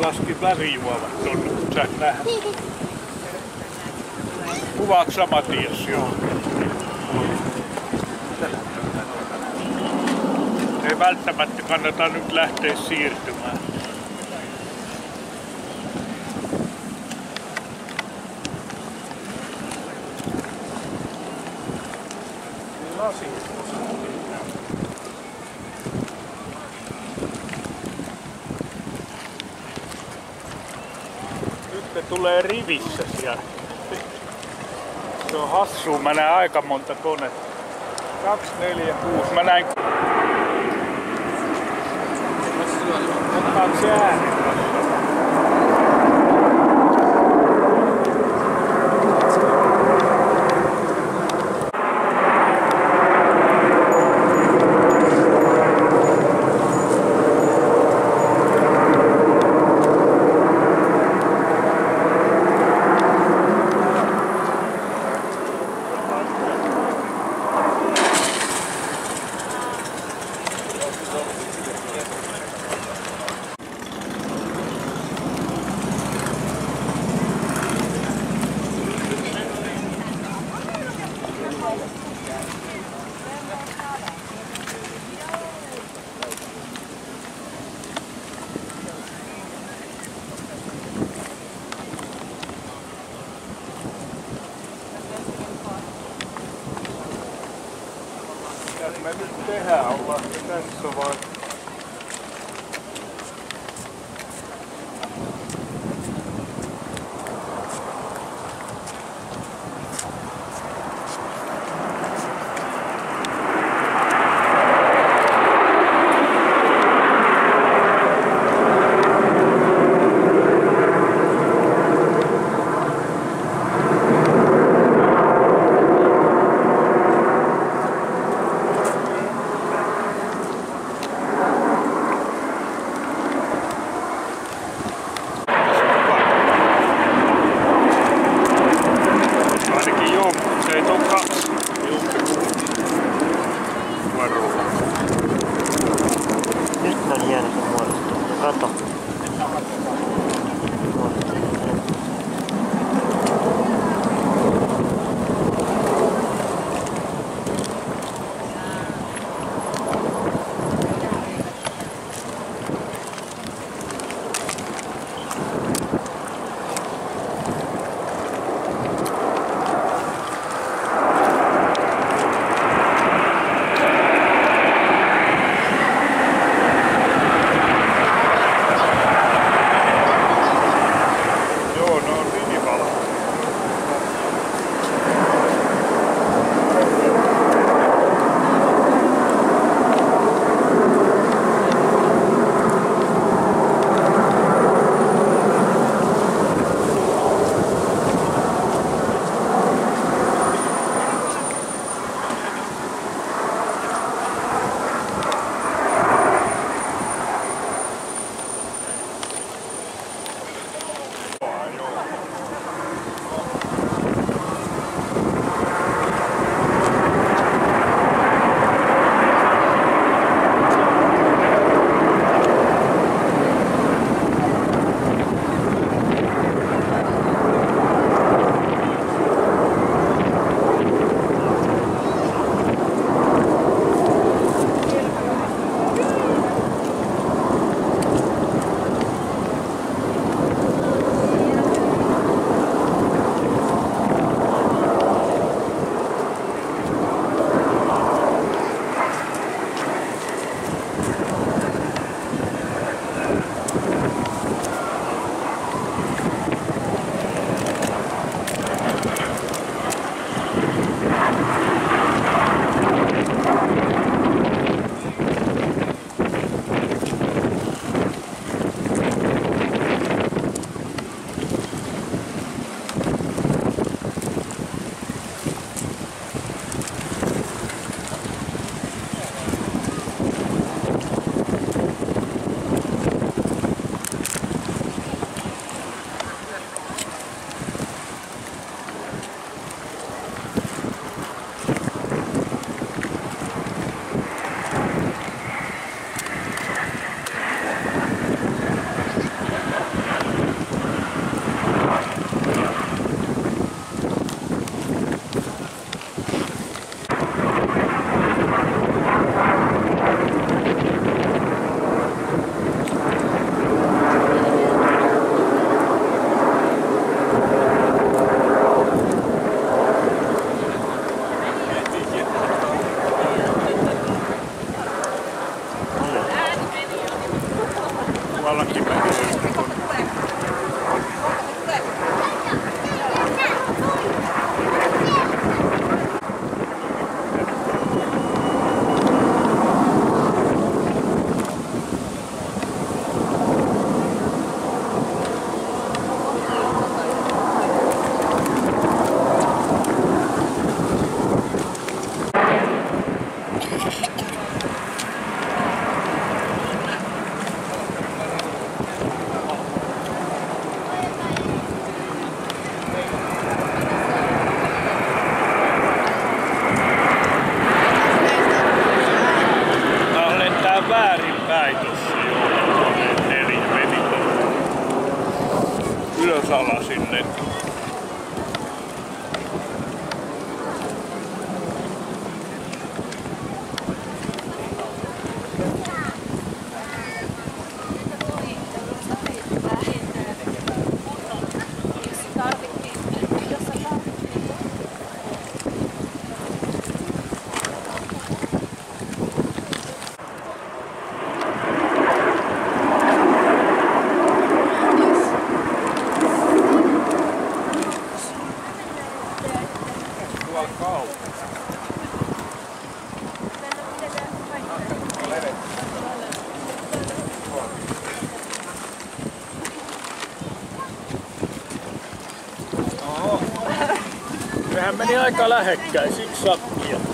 laski värijuomat tonne, kun sä et nähdä. Kuvaat sama ties, joo. Ei välttämättä kannata nyt lähteä siirtymään. Rivissä siellä. Se on hassua, mä näen aika monta konetta. 2, 4, 6. Mä näin... Ottaako se ääni? Mehän meni aika lähekkäin, siksi sakkia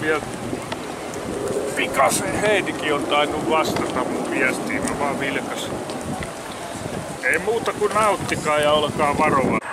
vielä. Pikasen Heidikin on tainnut vastata mun viestiin, mä vaan vilkasin. Ei muuta kuin nauttikaa ja olkaa varovaisia.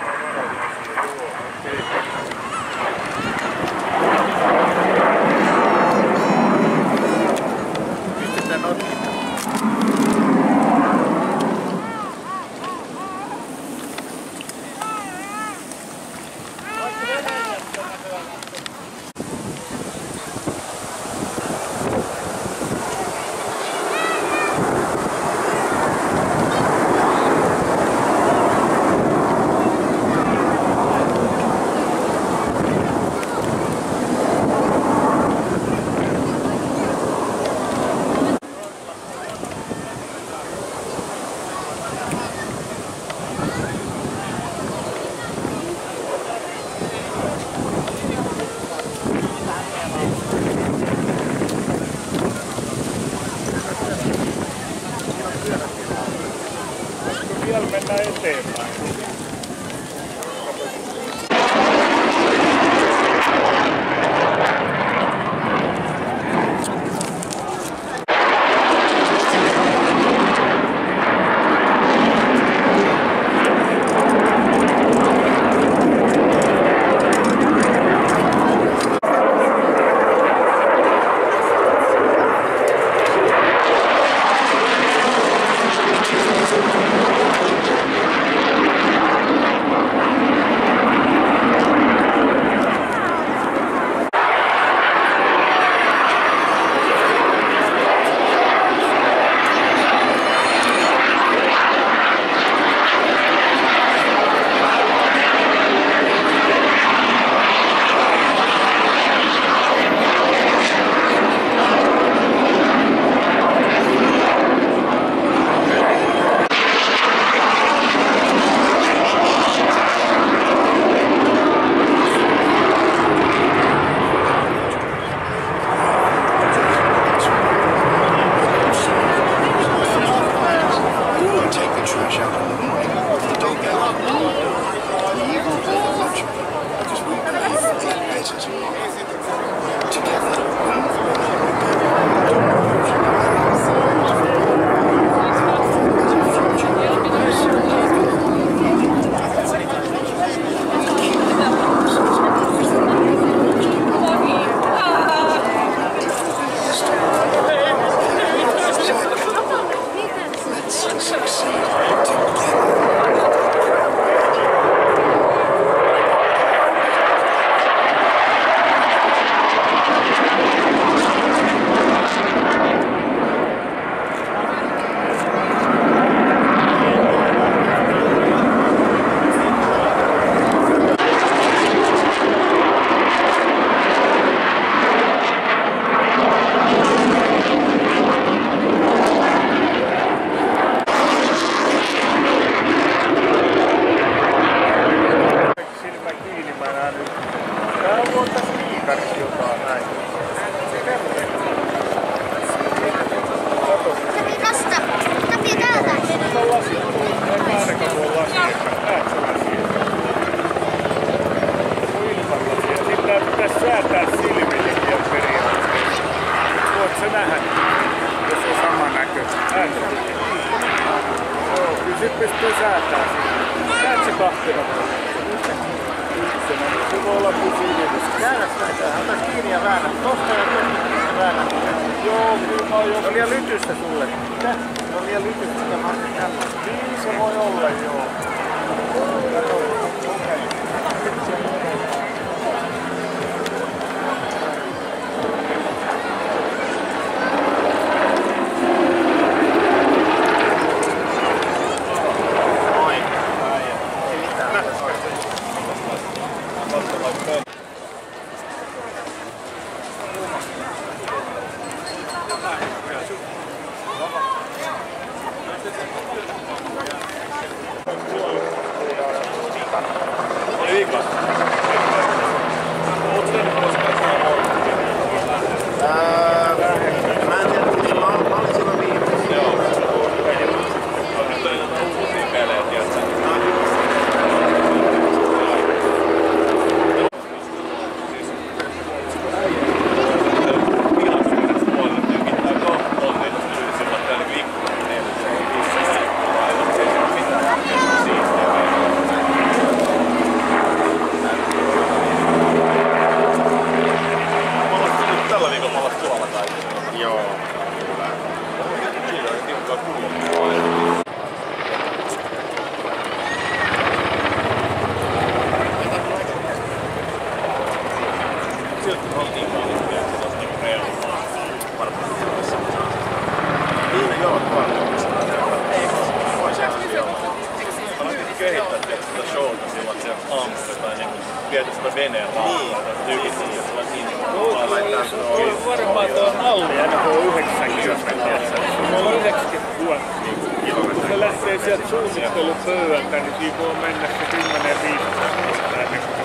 Vielä mennä kehittää sitä showta sillä, että se ampuu tai niin vietä sitä veneen laavaa tai tykit siihen sillä niin kuin varmaan tuo halli aina tuo 90 Mulla on 90 vuotta. Se lähtee sieltä suunnittelupöydältä, niin siinä voi mennä se 10-15 vuotta ennen kuin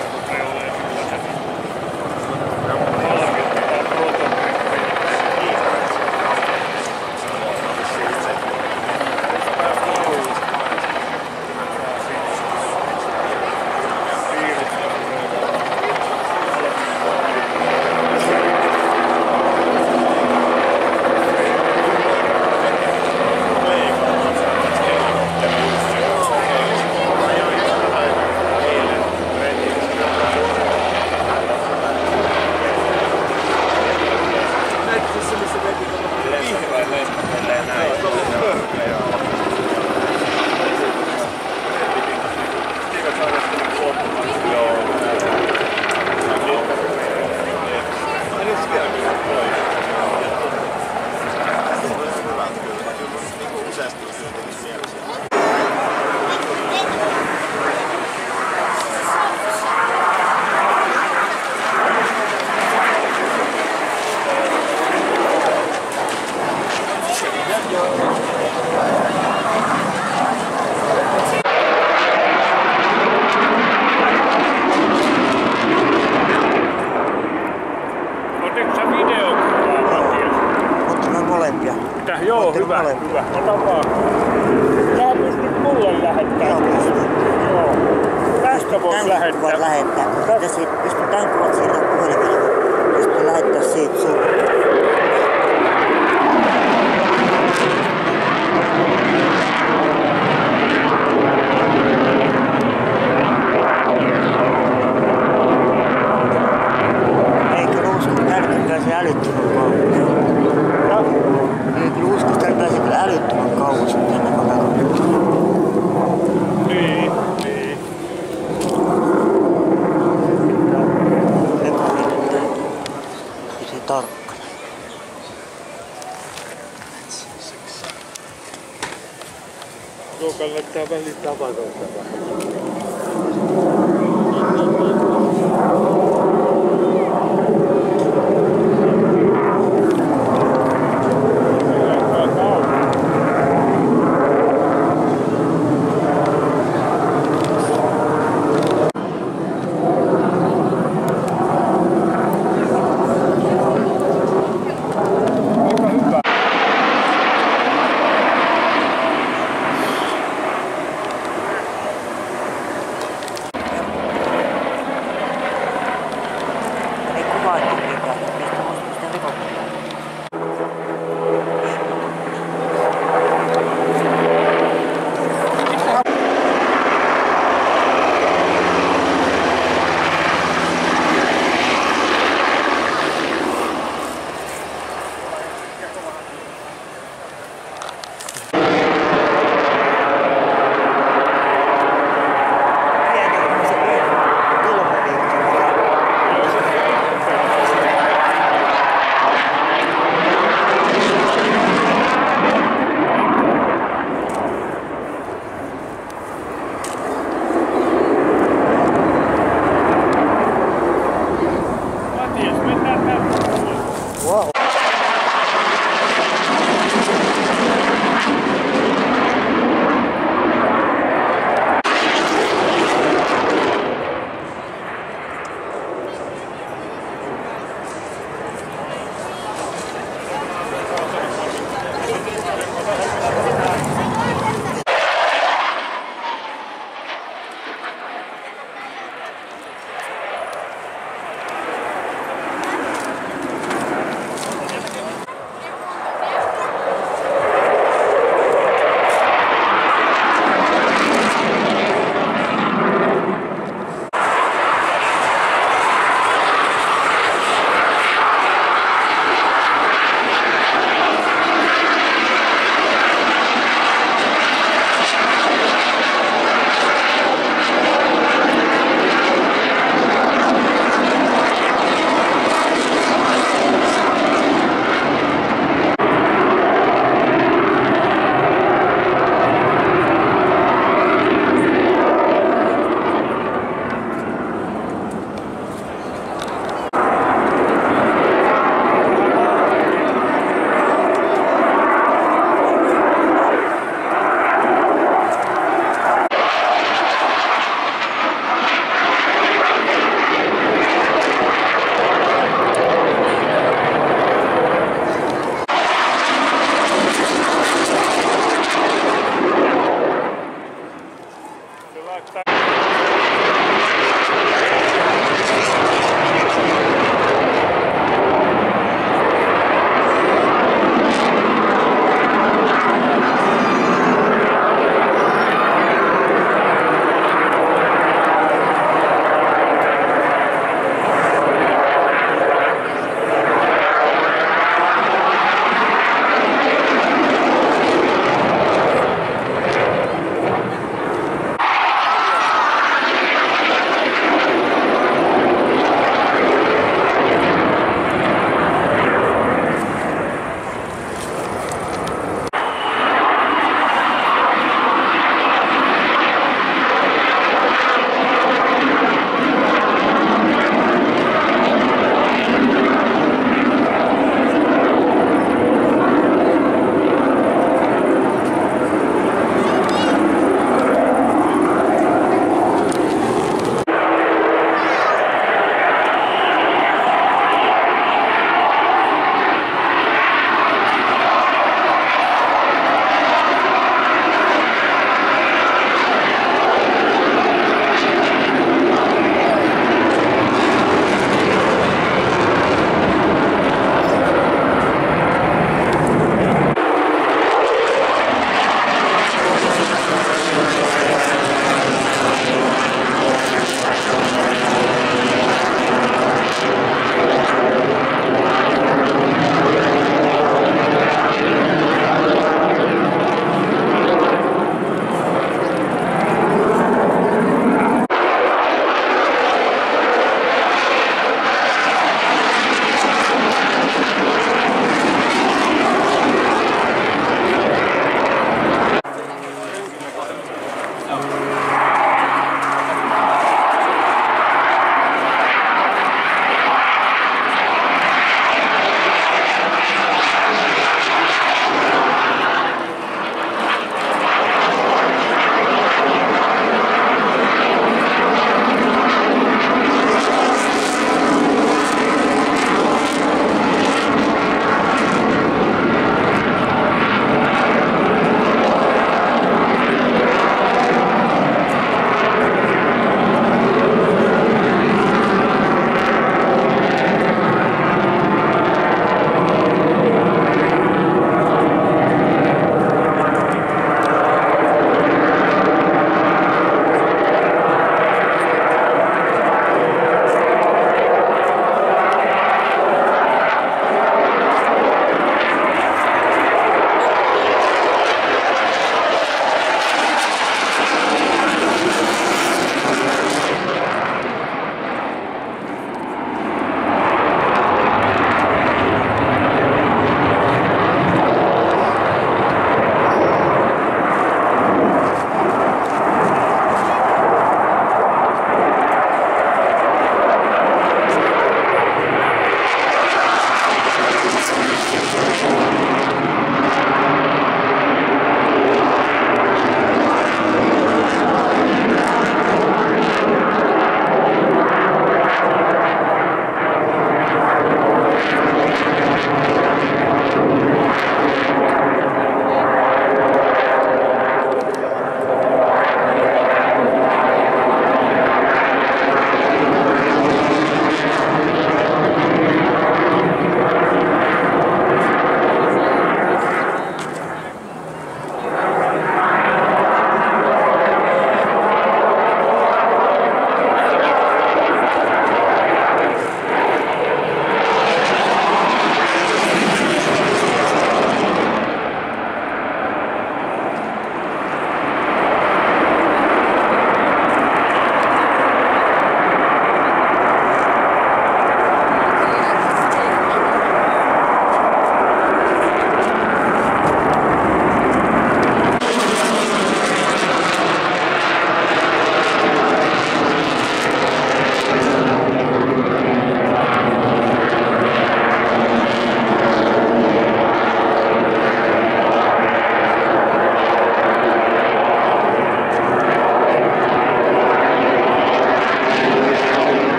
vai lhe dar vazão, tá?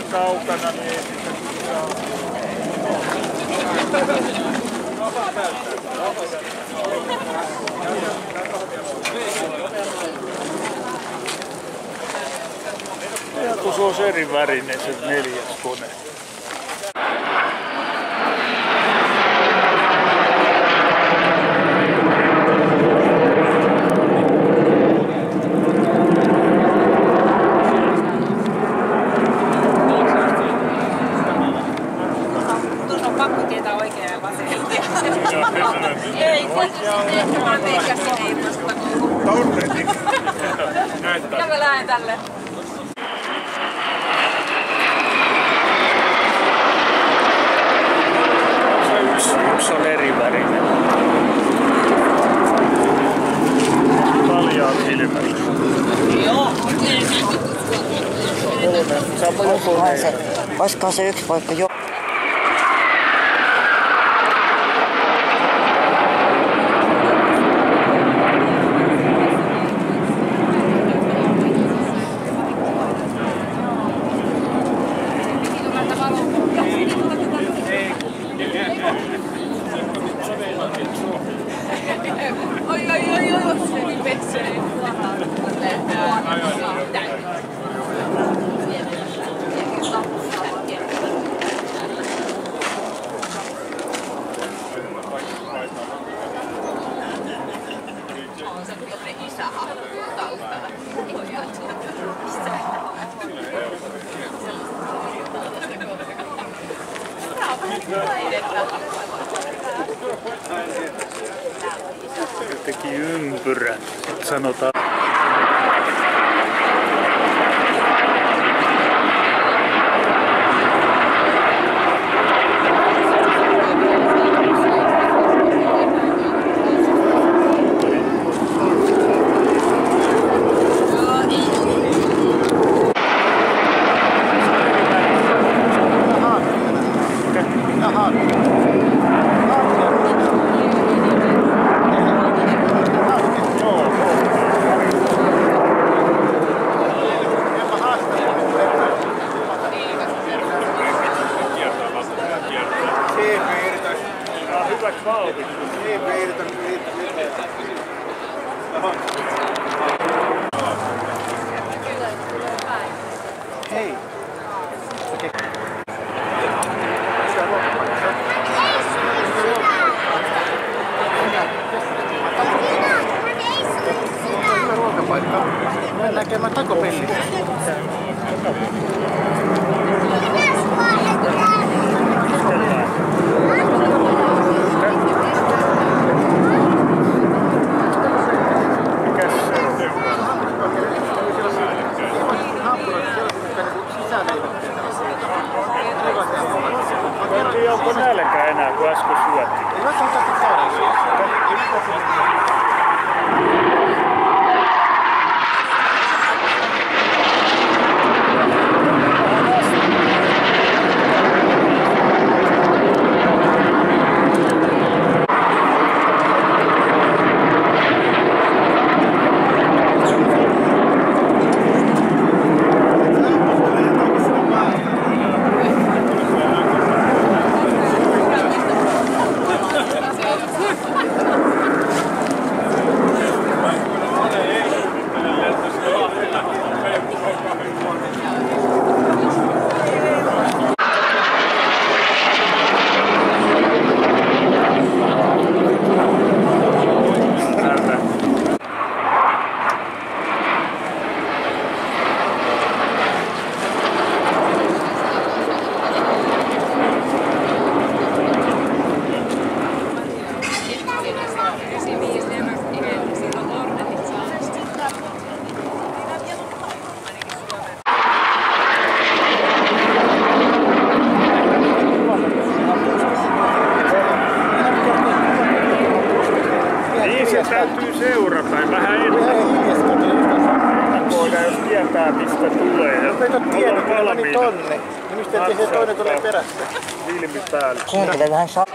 niin kaukana, niin ei sitten kyllä. Ja kun se on eri värinen se neljäs kone. on se yksi poikka. Perässä? Filmi päällä. Kuuntele vähän sa-